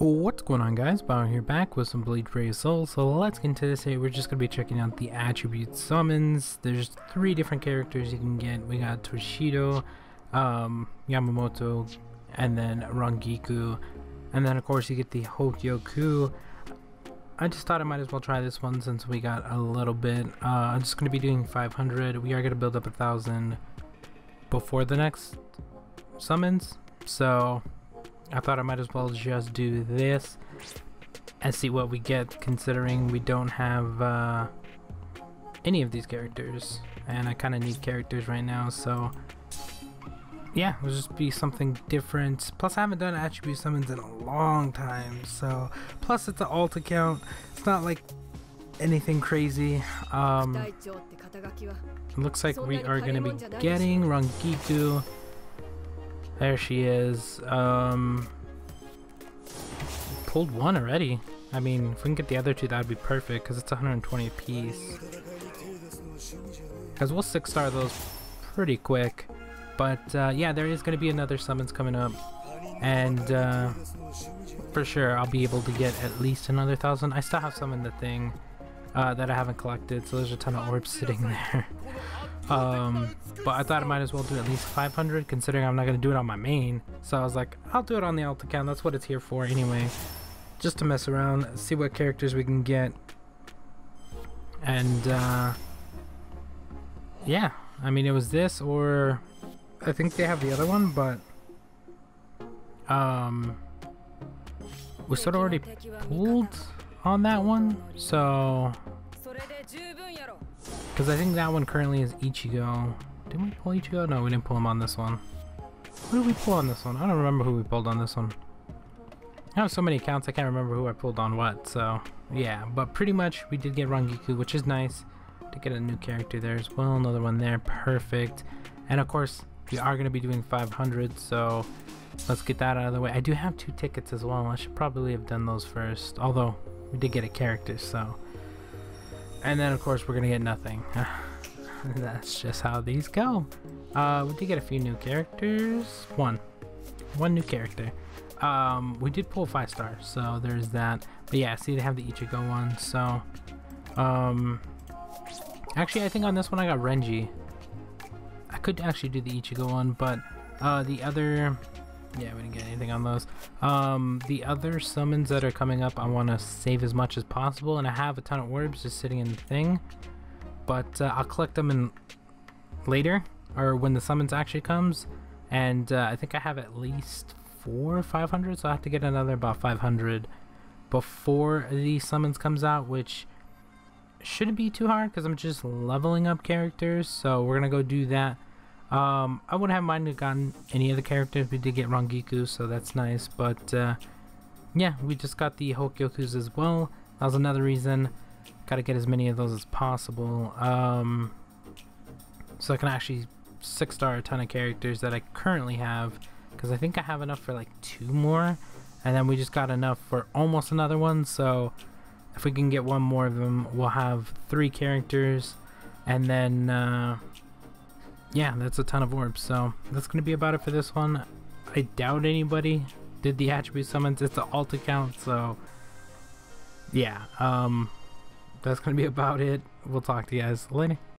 What's going on guys, Bio here back with some Bleach Brave Soul. So let's get into this here. We're just going to be checking out the attribute summons. There's three different characters you can get. We got Toshiro, um, Yamamoto, and then Rangiku. And then of course you get the Hogyoku. I just thought I might as well try this one since we got a little bit. Uh, I'm just going to be doing 500. We are going to build up a thousand before the next summons. So I thought I might as well just do this and see what we get considering we don't have uh, any of these characters. And I kind of need characters right now so yeah it'll just be something different. Plus I haven't done attribute summons in a long time so plus it's an alt account. It's not like anything crazy. Um, looks like we are going to be getting Rangiku there she is. Um, pulled one already. I mean, if we can get the other two, that would be perfect because it's 120 a piece. Because we'll six star those pretty quick. But uh, yeah, there is going to be another summons coming up. And uh, for sure, I'll be able to get at least another thousand. I still have some in the thing uh, that I haven't collected, so there's a ton of orbs sitting there. Um, but I thought I might as well do at least 500 considering I'm not going to do it on my main. So I was like, I'll do it on the alt account. That's what it's here for anyway. Just to mess around, see what characters we can get. And uh, yeah, I mean it was this or I think they have the other one, but um, sort of already pulled on that one. So because I think that one currently is Ichigo. Didn't we pull Ichigo? No, we didn't pull him on this one. Who did we pull on this one? I don't remember who we pulled on this one. I have so many accounts I can't remember who I pulled on what, so yeah. But pretty much we did get Rangiku, which is nice. To get a new character there as well, another one there, perfect. And of course, we are going to be doing 500, so let's get that out of the way. I do have two tickets as well. I should probably have done those first, although we did get a character, so and then of course we're gonna get nothing. That's just how these go. Uh, we did get a few new characters. One. One new character. Um, we did pull 5 stars, so there's that. But yeah, see they have the Ichigo one, so... Um, actually, I think on this one I got Renji. I could actually do the Ichigo one, but uh, the other yeah, we didn't get anything on those. Um, the other summons that are coming up, I want to save as much as possible, and I have a ton of orbs just sitting in the thing. But uh, I'll collect them in later, or when the summons actually comes. And uh, I think I have at least four or 500, so I have to get another about 500 before the summons comes out, which shouldn't be too hard because I'm just leveling up characters. So we're going to go do that. Um, I wouldn't have minded gotten any of the characters. We did get Rangiku, so that's nice. But uh, yeah, we just got the Hogyokus as well. That was another reason. Gotta get as many of those as possible. Um, so I can actually six star a ton of characters that I currently have. Because I think I have enough for like two more. And then we just got enough for almost another one. So if we can get one more of them, we'll have three characters. And then... Uh, yeah, that's a ton of orbs. So that's going to be about it for this one. I doubt anybody did the attribute summons. It's an alt account, so yeah. Um, that's going to be about it. We'll talk to you guys later.